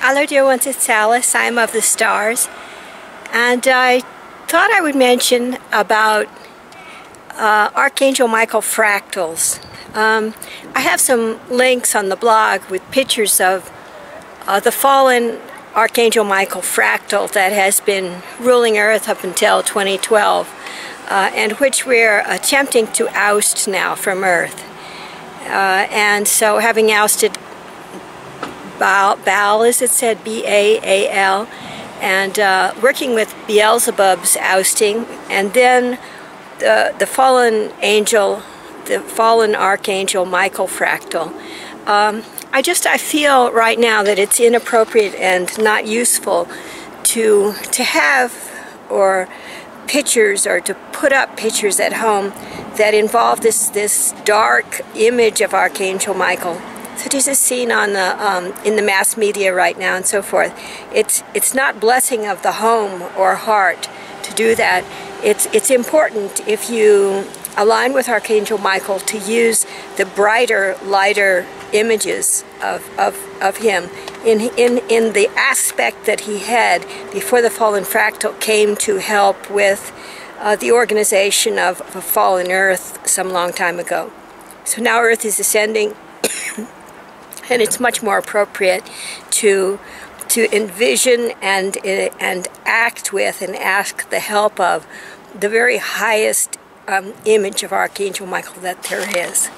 Hello dear ones, it's Alice. I'm of the stars. And I thought I would mention about uh, Archangel Michael fractals. Um, I have some links on the blog with pictures of uh, the fallen Archangel Michael fractal that has been ruling Earth up until 2012 uh, and which we're attempting to oust now from Earth. Uh, and so having ousted Baal, as it said, B-A-A-L, and uh, working with Beelzebub's ousting, and then the, the fallen angel, the fallen archangel Michael Fractal. Um, I just, I feel right now that it's inappropriate and not useful to, to have or pictures or to put up pictures at home that involve this, this dark image of Archangel Michael such as is seen on the um, in the mass media right now and so forth. It's it's not blessing of the home or heart to do that. It's it's important if you align with Archangel Michael to use the brighter, lighter images of, of, of him in, in, in the aspect that he had before the fallen fractal came to help with uh, the organization of, of fallen earth some long time ago. So now earth is ascending and it's much more appropriate to to envision and and act with and ask the help of the very highest um, image of Archangel Michael that there is.